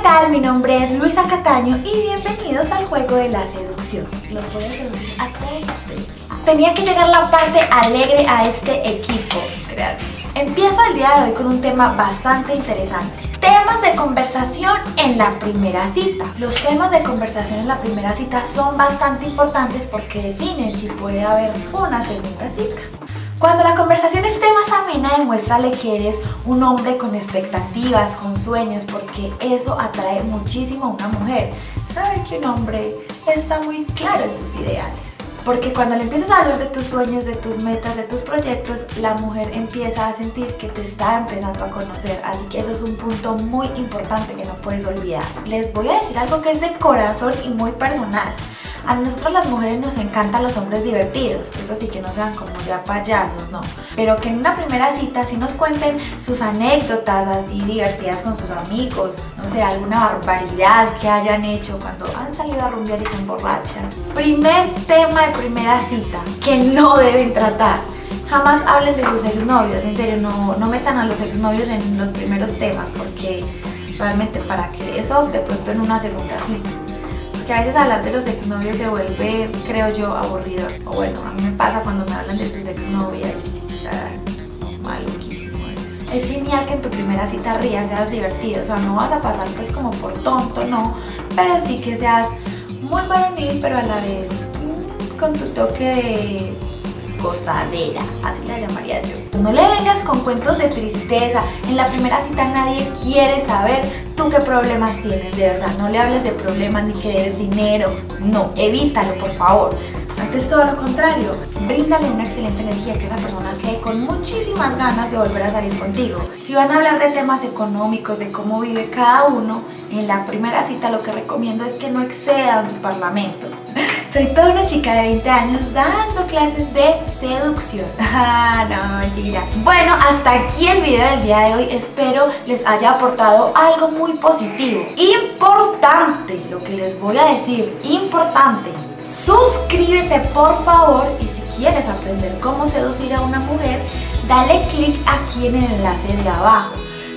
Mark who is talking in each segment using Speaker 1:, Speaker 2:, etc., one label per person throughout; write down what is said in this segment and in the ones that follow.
Speaker 1: ¿qué tal? Mi nombre es Luisa Cataño y bienvenidos al juego de la seducción. Los voy a seducir a todos ustedes. Tenía que llegar la parte alegre a este equipo. Empiezo el día de hoy con un tema bastante interesante. Temas de conversación en la primera cita. Los temas de conversación en la primera cita son bastante importantes porque definen si puede haber una segunda cita. Cuando la conversación esté demuéstrale que eres un hombre con expectativas, con sueños, porque eso atrae muchísimo a una mujer. Saber que un hombre está muy claro en sus ideales. Porque cuando le empiezas a hablar de tus sueños, de tus metas, de tus proyectos, la mujer empieza a sentir que te está empezando a conocer. Así que eso es un punto muy importante que no puedes olvidar. Les voy a decir algo que es de corazón y muy personal. A nosotros las mujeres nos encantan los hombres divertidos, eso sí que no sean como ya payasos, no. Pero que en una primera cita sí nos cuenten sus anécdotas así divertidas con sus amigos, no sé, alguna barbaridad que hayan hecho cuando han salido a rumbear y se emborrachan. Primer tema de primera cita que no deben tratar. Jamás hablen de sus exnovios, en serio, no, no metan a los exnovios en los primeros temas porque realmente para que eso de pronto en una segunda cita que a veces hablar de los exnovios se vuelve, creo yo, aburrido. O bueno, a mí me pasa cuando me hablan de sus exnovias. Maluquísimo eso. Es genial que en tu primera cita rías, seas divertido. O sea, no vas a pasar pues como por tonto, no. Pero sí que seas muy varonil, pero a la vez mm, con tu toque de gozadera, así la llamaría yo. No le vengas con cuentos de tristeza, en la primera cita nadie quiere saber tú qué problemas tienes, de verdad, no le hables de problemas ni que debes dinero, no, evítalo por favor. Antes todo lo contrario, bríndale una excelente energía que esa persona quede con muchísimas ganas de volver a salir contigo. Si van a hablar de temas económicos, de cómo vive cada uno, en la primera cita lo que recomiendo es que no excedan su parlamento. Soy toda una chica de 20 años dando clases de seducción. Ah, no, mentira. Bueno, hasta aquí el video del día de hoy. Espero les haya aportado algo muy positivo. Importante, lo que les voy a decir, importante. Suscríbete por favor y si quieres aprender cómo seducir a una mujer, dale click aquí en el enlace de abajo.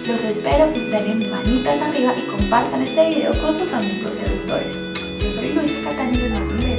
Speaker 1: Los espero, denle manitas arriba y compartan este video con sus amigos seductores. Yo soy Luisa Catania y les